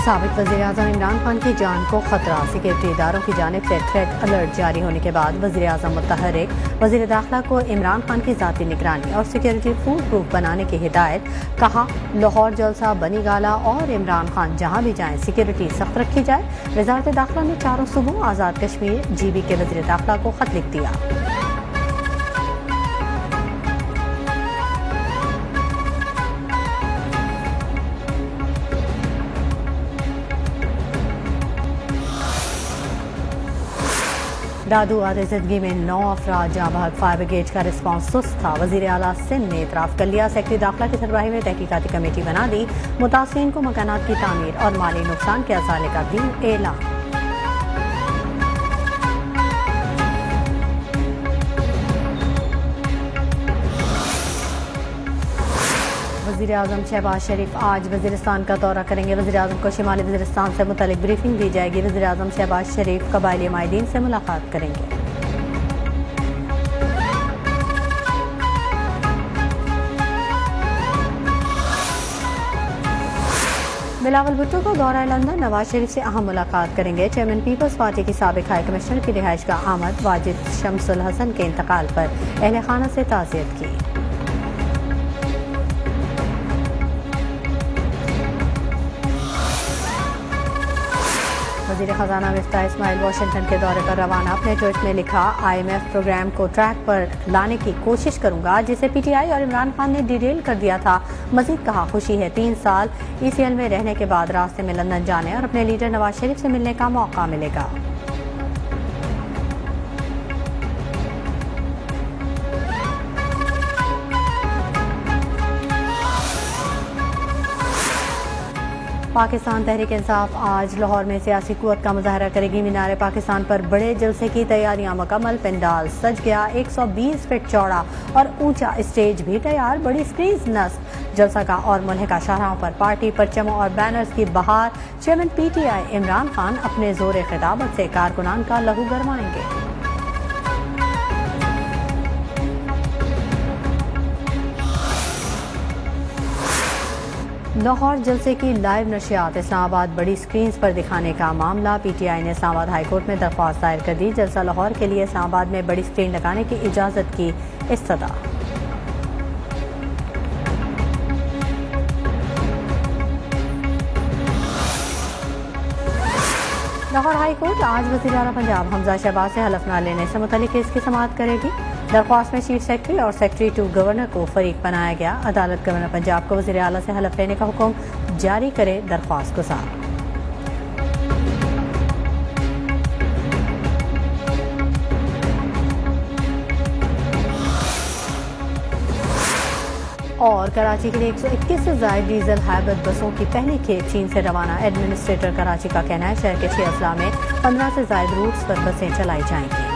सबक वजी अजम इमरान खान की जान को खतरा। सिक्योरिटी इदारों की जानब से थ्रेट अलर्ट जारी होने के बाद वजी अजम मुतहरिक। वजी दाखिला को इमरान खान की जाती निगरानी और सिक्योरिटी फ़ूड प्रूफ बनाने की हिदायत कहा। लाहौर जलसा बनी गाला और इमरान खान जहाँ भी जाएँ, सिक्योरिटी सख्त रखी जाए। वजारत दाखिला ने चारों सुबह आज़ाद कश्मीर जी बी के वजी दाखिला को खत लिख दिया। दादू आधे ज़िंदगी में नौ अफराज जहाँ भाग फायर ब्रिगेड का रिस्पांस सुस्त था। वज़ीर अला सिंध ने इतराफ़ कर लिया। सेक्रेटरी दाखिला की सरबराही में तहकीकती कमेटी बना दी। मुतासरीन को मकाना की तमीर और माली नुकसान के असाले का भी एलान वजी अजम शहबाज शरीफ आज वजीरस्तान का दौरा करेंगे। वजी अजम को शिमाली वजीरस्तान से मुतलिक ब्रीफिंग दी जाएगी। वजी अजम शहबाज शरीफ कबायली माहदीन से मुलाकात करेंगे। बिलावल भुट्टो को दौरा लंदन, नवाज़ शरीफ से अहम मुलाकात करेंगे। चेयरमैन पीपल्स पार्टी की सबक हाई कमिश्नर की रिहाइश का आमद, वाजिद शमसुल हसन के इंतकाल पर। अहल खाना से ताज़ियत की। वजी खजाना मिफ्ता इसमाइल वाशिंगटन के दौरे पर रवाना। अपने ट्वीट में लिखा, आईएमएफ प्रोग्राम को ट्रैक पर लाने की कोशिश करूँगा, जिसे पीटीआई और इमरान खान ने डिटेल कर दिया था। मजीद कहा, खुशी है, तीन साल ईसीएल में रहने के बाद रास्ते में लंदन जाने और अपने लीडर नवाज़ शरीफ से मिलने का मौका मिलेगा। पाकिस्तान तहरीक इंसाफ आज लाहौर में सियासी कुत का मुजाहरा करेगी। मीनार पाकिस्तान पर बड़े जलसे की तैयारियाँ। मुकम्मल पंडाल सज गया। 120 फीट चौड़ा और ऊँचा स्टेज भी तैयार। बड़ी स्क्रीन नस्ब जलसा का और मुलहका शाहराहों पर पार्टी परचमों और बैनर्स की बहार। चेयरमैन पीटीआई इमरान खान अपने ज़ोर खिताबत से कारकुनान का लहू गरमाएँगे। लाहौर जलसे की लाइव नशियात, इस्लामाबाद बड़ी स्क्रीन पर दिखाने का मामला। पीटीआई ने इस्लामाबाद हाईकोर्ट में दरख्वास्त दायर कर दी। जलसा लाहौर के लिए इस्लामाबाद में बड़ी स्क्रीन लगाने की इजाज़त की इस्तः लाहौर हाईकोर्ट, आज वजी पंजाब हमजा शहबाज से हलफ न लेने से मुतल केस की समात करेगी। दरख्वास्त में चीफ सेक्रेटरी और सेक्रेटरी टू गवर्नर को फरीक बनाया गया। अदालत गवर्नर पंजाब को वजी अला से हलफ लेने का हुक्म जारी करे दरख्वास्त गुजार और कराची के लिए 121 से ज़्यादा डीजल हाइब्रिड बसों की पहली खेप चीन से रवाना। एडमिनिस्ट्रेटर कराची का कहना है, शहर के छह अजला में 15 से ज़्यादा रूट्स पर बसें चलाई जाएँगी।